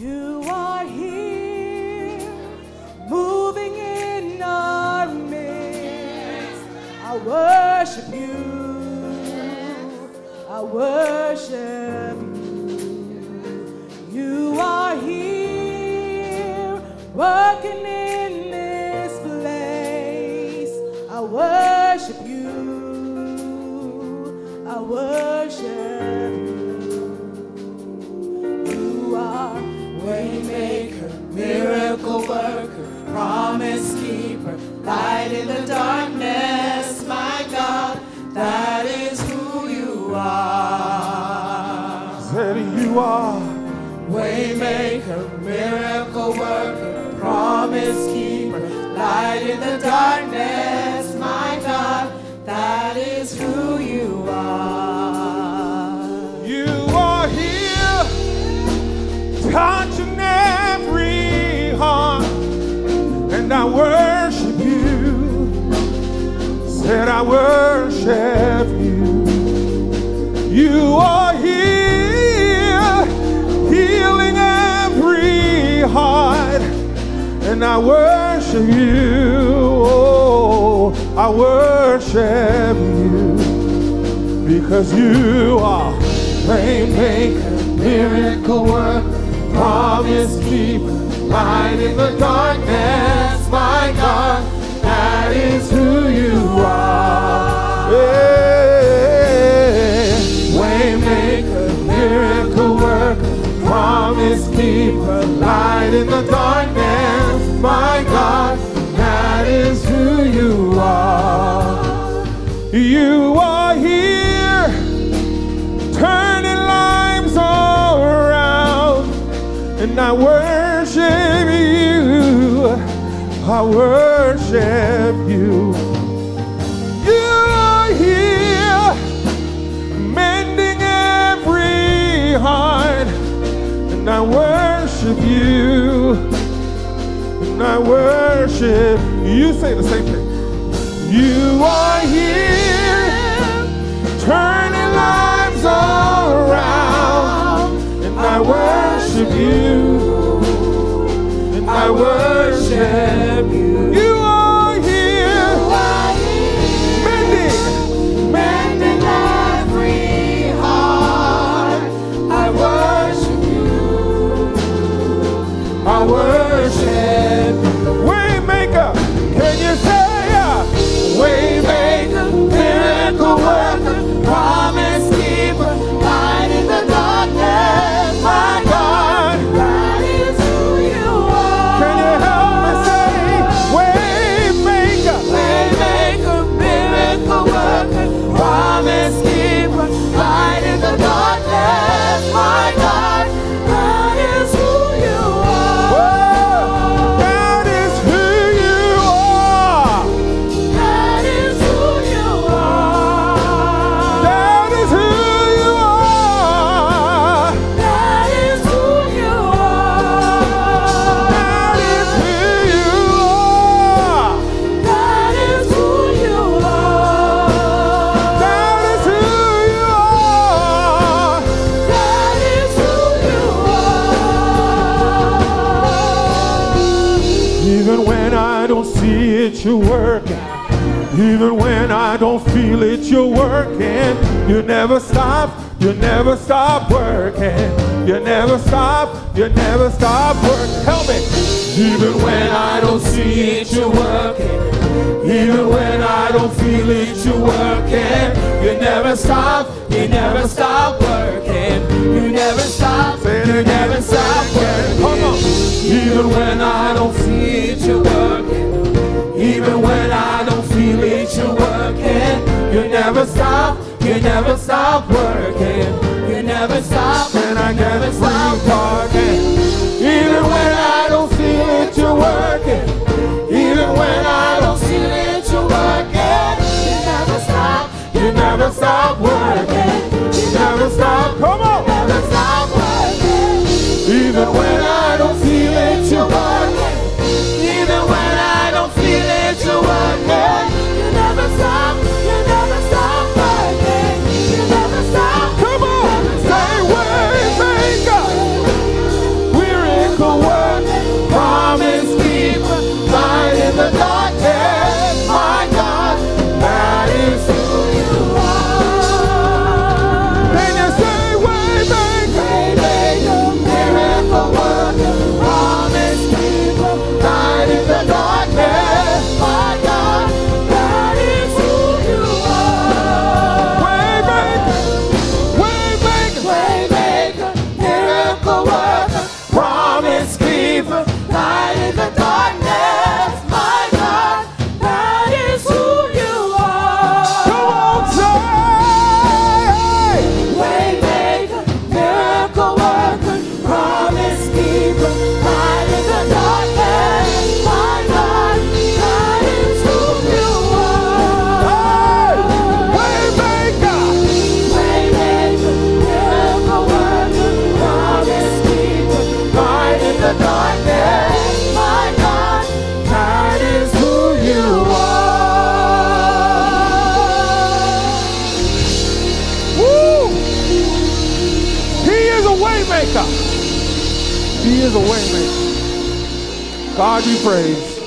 You are here, moving in our midst. I worship you. I worship you. You are here, in this place. I worship you. I worship you. In the darkness, my God, that is who you are. You are here, touching every heart, and I worship you. Said I worship you. You are here, healing every heart, and I worship you. I worship you because you are Waymaker, miracle worker, promise keeper, light in the darkness, my God, that is who you are. Yeah. Waymaker, miracle worker, promise keeper, light in the darkness, You are here, turning lives all around, and I worship you. I worship you. You are here, mending every heart, and I worship you. And I worship. You say the same thing. You are here, turning lives around, and I worship you, and I worship you. Even when I don't see it, you're working. Even when I don't feel it, you're working. You never stop, you never stop working. You never stop, you never stop working. Help me. Even when I don't see it, you're working. Even when I don't feel it, you're working. You never stop, you never stop working. You never stop, you never stop working. Come on. Even when I don't see never stop, you never stop working. You never my waymaker. He is a waymaker. God, we praise.